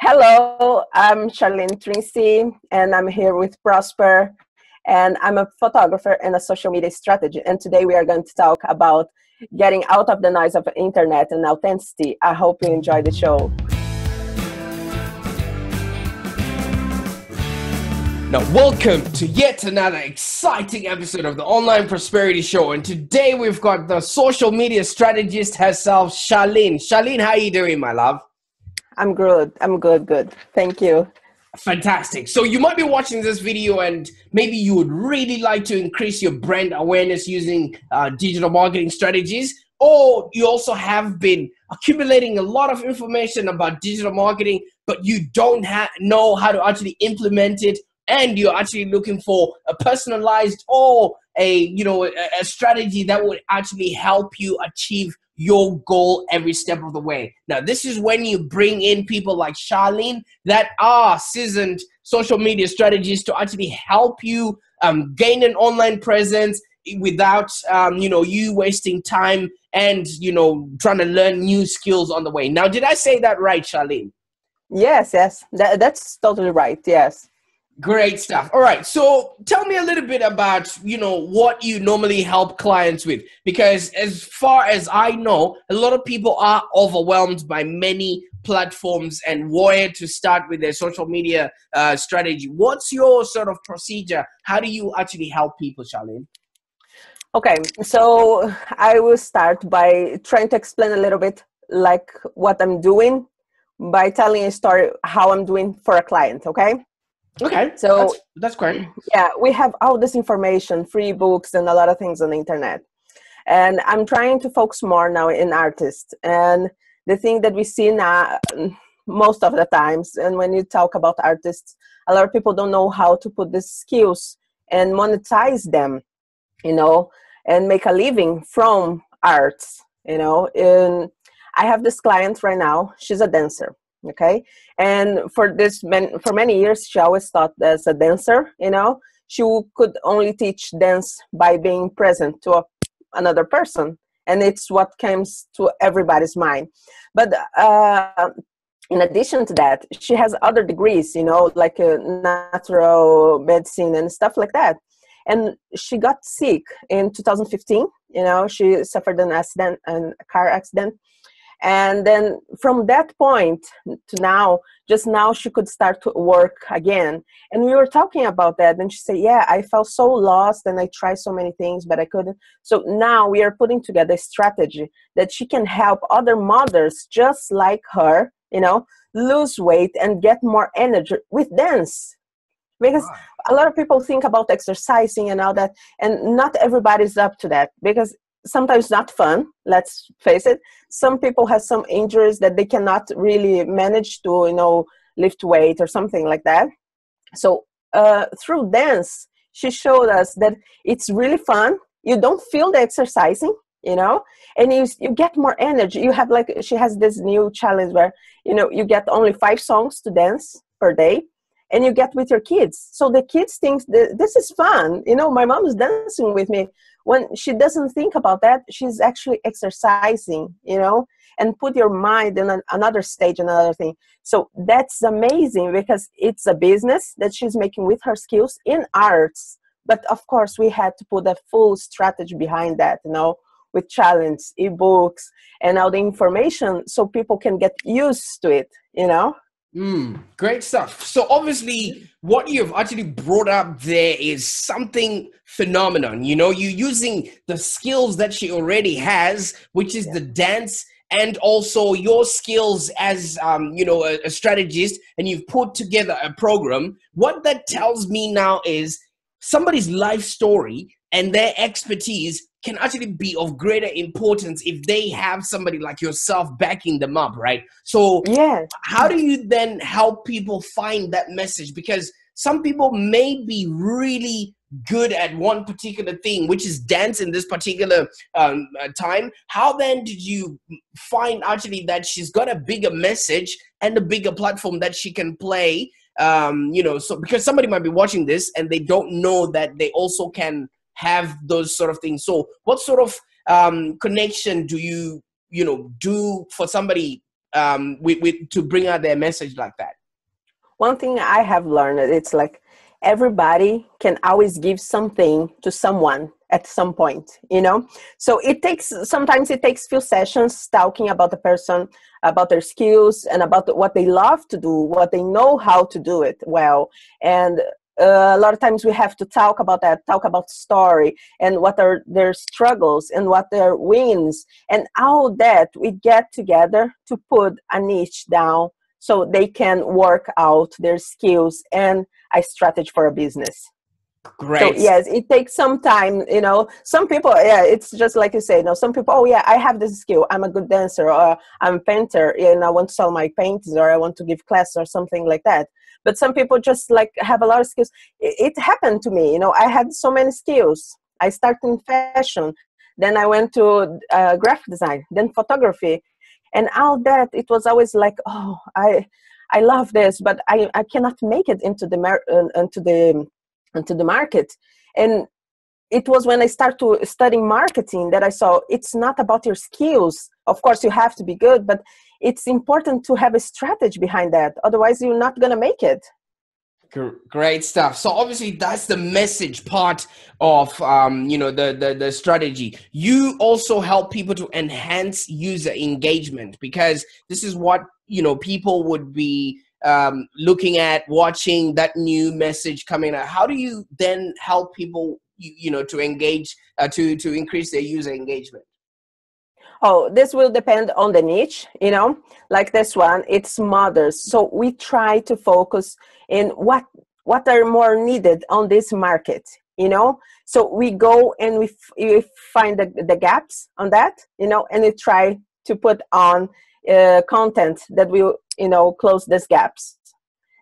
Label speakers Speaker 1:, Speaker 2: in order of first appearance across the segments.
Speaker 1: Hello, I'm Charlene Trinsi, and I'm here with Prosper, and I'm a photographer and a social media strategist. And today we are going to talk about getting out of the noise of the internet and authenticity. I hope you enjoy the show.
Speaker 2: Now, welcome to yet another exciting episode of the Online Prosperity Show. And today we've got the social media strategist herself, Charlene. Charlene, how are you doing, my love?
Speaker 1: I'm good. I'm good. Good. Thank you.
Speaker 2: Fantastic. So you might be watching this video and maybe you would really like to increase your brand awareness using uh, digital marketing strategies, or you also have been accumulating a lot of information about digital marketing, but you don't ha- know how to actually implement it and you're actually looking for a personalized or a you know a, a, strategy that would actually help you achieve your goal every step of the way. Now this is when you bring in people like charlene that are seasoned social media strategists to actually help you um, gain an online presence without um, you know you wasting time and you know trying to learn new skills on the way. Now did i say that right charlene?
Speaker 1: Yes yes. That, that's totally right. Yes
Speaker 2: Great stuff. All right. So tell me a little bit about, you know, what you normally help clients with. Because as far as I know, a lot of people are overwhelmed by many platforms and where to start with their social media uh, strategy. What's your sort of procedure? How do you actually help people, Charlene?
Speaker 1: Okay. So I will start by trying to explain a little bit like what I'm doing by telling a story how I'm doing for a client. Okay.
Speaker 2: Okay. So that's, that's great.
Speaker 1: Yeah, we have all this information, free books, and a lot of things on the internet. And I'm trying to focus more now in artists. And the thing that we see now, most of the times, and when you talk about artists, a lot of people don't know how to put these skills and monetize them, you know, and make a living from arts, you know. And I have this client right now. She's a dancer okay? And for this man, for many years she always thought as a dancer you know? She could only teach dance by being present to a, another person and it's what comes to everybody's mind. But uh, in addition to that she has other degrees you know like uh, natural medicine and stuff like that. And she got sick in 2015 you know? She suffered an accident and a car accident and then from that point to now just now she could start to work again. And we were talking about that and she said yeah i felt so lost and i tried so many things but i couldn't. So now we are putting together a strategy that she can help other mothers just like her you know lose weight and get more energy with dance. Because wow. a lot of people think about exercising and all that and not everybody's up to that because sometimes not fun let's face it. Some people have some injuries that they cannot really manage to you know lift weight or something like that. So uh, through dance she showed us that it's really fun. You don't feel the exercising you know and you you get more energy. You have like she has this new challenge where you know you get only five songs to dance per day and you get with your kids. So the kids think this is fun. You know my mom is dancing with me when she doesn't think about that she's actually exercising you know and put your mind in an, another stage another thing. So that's amazing because it's a business that she's making with her skills in arts. But of course we had to put a full strategy behind that you know with challenge ebooks and all the information so people can get used to it you know
Speaker 2: Mm, great stuff. So obviously, what you've actually brought up there is something phenomenon. You know, you're using the skills that she already has, which is yeah. the dance, and also your skills as um, you know a, a strategist, and you've put together a program. What that tells me now is somebody's life story and their expertise can actually be of greater importance if they have somebody like yourself backing them up, right? So,
Speaker 1: yeah.
Speaker 2: How do you then help people find that message? Because some people may be really good at one particular thing, which is dance in this particular um, uh, time. How then did you find actually that she's got a bigger message and a bigger platform that she can play? Um, you know, so because somebody might be watching this and they don't know that they also can have those sort of things. So, what sort of um, connection do you you know do for somebody um, with, with to bring out their message like that?
Speaker 1: One thing I have learned it's like everybody can always give something to someone at some point you know so it takes sometimes it takes few sessions talking about the person about their skills and about what they love to do what they know how to do it well and uh, a lot of times we have to talk about that talk about story and what are their struggles and what their wins and all that we get together to put a niche down so they can work out their skills and a strategy for a business
Speaker 2: Great.
Speaker 1: So yes, it takes some time. You know, some people, yeah, it's just like you say. You know, some people, oh yeah, I have this skill. I'm a good dancer, or I'm a painter, and I want to sell my paintings, or I want to give class, or something like that. But some people just like have a lot of skills. It, it happened to me. You know, I had so many skills. I started in fashion, then I went to uh, graphic design, then photography, and all that. It was always like, oh, I, I love this, but I, I cannot make it into the uh, into the into the market. And it was when i started to studying marketing that i saw it's not about your skills. Of course you have to be good but it's important to have a strategy behind that. Otherwise you're not going to make it.
Speaker 2: Great stuff. So obviously that's the message part of um, you know the, the the strategy. You also help people to enhance user engagement because this is what you know people would be um, looking at watching that new message coming out how do you then help people you, you know to engage uh, to to increase their user engagement?
Speaker 1: Oh this will depend on the niche you know like this one it's mothers. So we try to focus in what what are more needed on this market you know? So we go and we, f- we find the, the gaps on that you know and we try to put on uh, content that will you know close these gaps.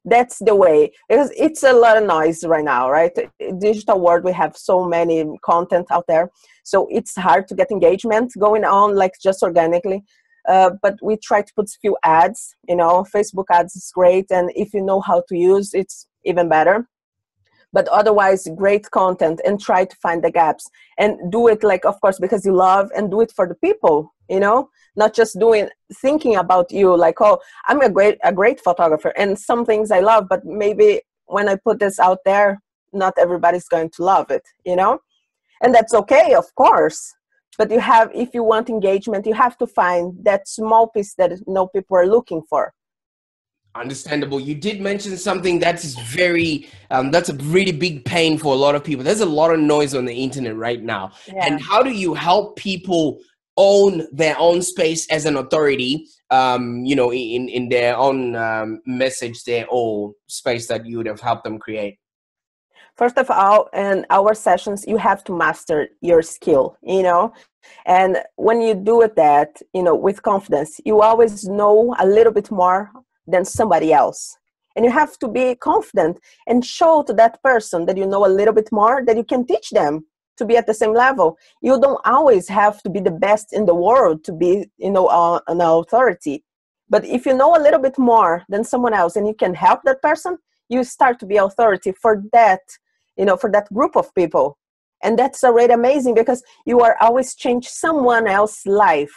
Speaker 1: That's the way because it's a lot of noise right now right? Digital world we have so many content out there so it's hard to get engagement going on like just organically. Uh, but we try to put few ads you know facebook ads is great and if you know how to use it's even better but otherwise great content and try to find the gaps. And do it like of course because you love and do it for the people you know? Not just doing thinking about you like oh i'm a great a great photographer and some things i love but maybe when i put this out there not everybody's going to love it you know? And that's okay of course but you have if you want engagement you have to find that small piece that no people are looking for
Speaker 2: Understandable. You did mention something that is very, um, that's a really big pain for a lot of people. There's a lot of noise on the internet right now. Yeah. And how do you help people own their own space as an authority, um, you know, in, in their own um, message, their own space that you would have helped them create?
Speaker 1: First of all, in our sessions, you have to master your skill, you know, and when you do it that, you know, with confidence, you always know a little bit more than somebody else. And you have to be confident and show to that person that you know a little bit more that you can teach them to be at the same level. You don't always have to be the best in the world to be you know uh, an authority. But if you know a little bit more than someone else and you can help that person you start to be authority for that you know for that group of people. And that's already amazing because you are always change someone else's life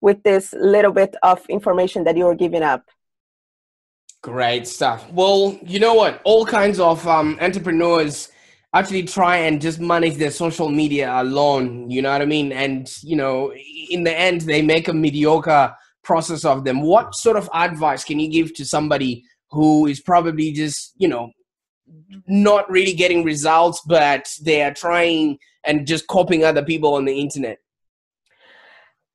Speaker 1: with this little bit of information that you're giving up
Speaker 2: Great stuff. Well, you know what? All kinds of um, entrepreneurs actually try and just manage their social media alone. You know what I mean? And, you know, in the end, they make a mediocre process of them. What sort of advice can you give to somebody who is probably just, you know, not really getting results, but they are trying and just copying other people on the internet?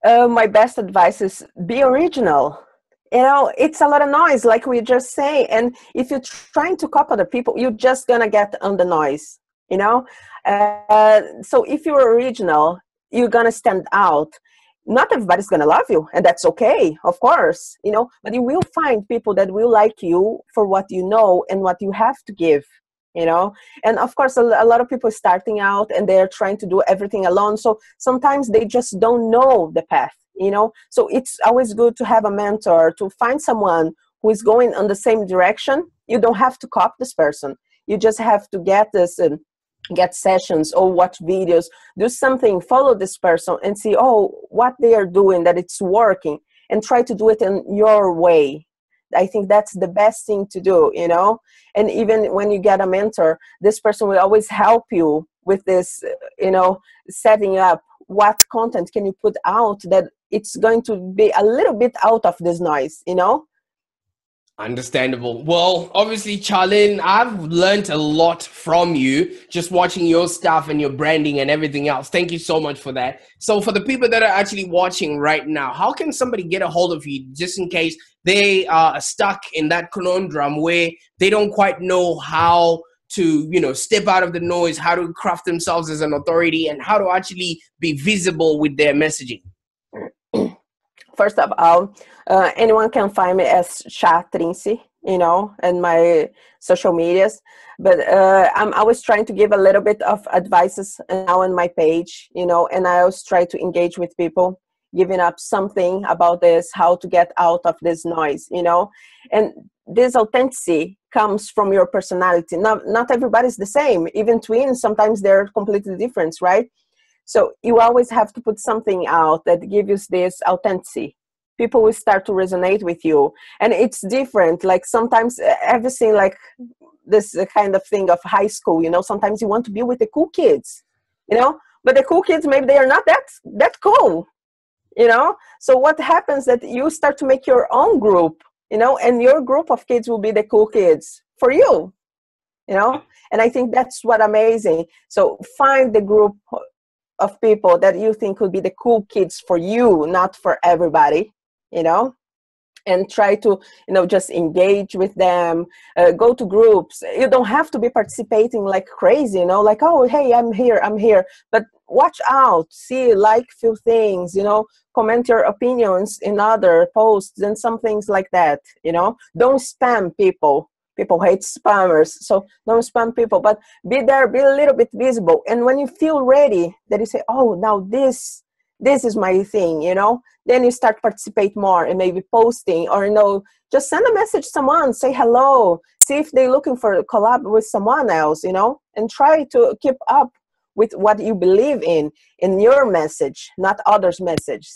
Speaker 1: Uh, my best advice is be original you know it's a lot of noise like we just say. And if you're trying to copy other people you're just gonna get on the noise you know? Uh, so if you're original you're gonna stand out. Not everybody's gonna love you and that's okay of course you know? But you will find people that will like you for what you know and what you have to give you know? And of course a, a lot of people starting out and they're trying to do everything alone. So sometimes they just don't know the path you know? So it's always good to have a mentor to find someone who is going on the same direction. You don't have to copy this person. You just have to get this and get sessions or watch videos. Do something follow this person and see oh what they are doing that it's working and try to do it in your way. I think that's the best thing to do you know? And even when you get a mentor this person will always help you with this you know setting up what content can you put out that it's going to be a little bit out of this noise you know
Speaker 2: Understandable. Well, obviously, Charlene, I've learned a lot from you just watching your stuff and your branding and everything else. Thank you so much for that. So, for the people that are actually watching right now, how can somebody get a hold of you just in case they are stuck in that conundrum where they don't quite know how to, you know, step out of the noise, how to craft themselves as an authority, and how to actually be visible with their messaging?
Speaker 1: First of all, uh, anyone can find me as Sha Trince, you know, and my social medias. But uh, I'm always trying to give a little bit of advices now on my page, you know, and I always try to engage with people, giving up something about this, how to get out of this noise, you know. And this authenticity comes from your personality. Not not everybody's the same. Even twins, sometimes they're completely different, right? So you always have to put something out that gives you this authenticity. People will start to resonate with you. And it's different. Like sometimes uh, everything like this kind of thing of high school you know sometimes you want to be with the cool kids you know? But the cool kids maybe they are not that that cool you know? So what happens that you start to make your own group you know? And your group of kids will be the cool kids for you you know? And i think that's what amazing. So find the group of people that you think would be the cool kids for you not for everybody you know? And try to you know just engage with them uh, go to groups. You don't have to be participating like crazy you know like oh hey i'm here i'm here. But watch out see like few things you know? Comment your opinions in other posts and some things like that you know? Don't spam people people hate spammers so don't spam people but be there be a little bit visible. And when you feel ready that you say oh now this this is my thing you know? Then you start participate more and maybe posting or you know just send a message to someone say hello see if they're looking for a collab with someone else you know? And try to keep up with what you believe in in your message not others message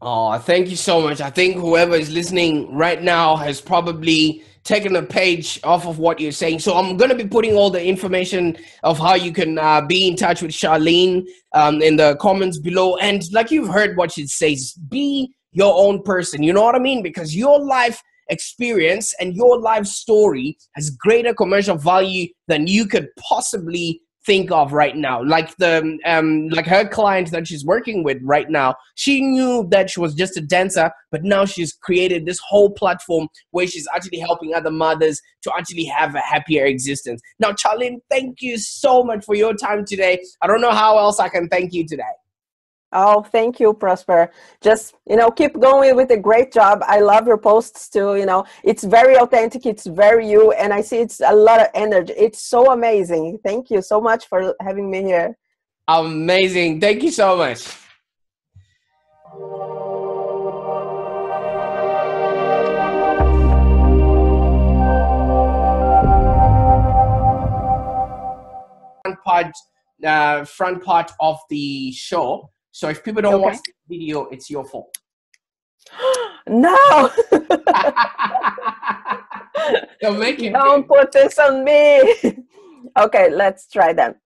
Speaker 2: oh thank you so much i think whoever is listening right now has probably taken a page off of what you're saying. So I'm going to be putting all the information of how you can uh, be in touch with Charlene um, in the comments below. And like you've heard what she says, be your own person. You know what I mean? Because your life experience and your life story has greater commercial value than you could possibly think of right now. Like the um like her client that she's working with right now she knew that she was just a dancer but now she's created this whole platform where she's actually helping other mothers to actually have a happier existence. Now charlene thank you so much for your time today. I don't know how else i can thank you today
Speaker 1: Oh, thank you, Prosper. Just, you know, keep going with a great job. I love your posts too. You know, it's very authentic, it's very you, and I see it's a lot of energy. It's so amazing. Thank you so much for having me here.
Speaker 2: Amazing. Thank you so much. Front part, uh, front part of the show so if people don't okay. watch the video, it's your fault.
Speaker 1: no.
Speaker 2: don't make it.
Speaker 1: Don't put this on me. okay, let's try that.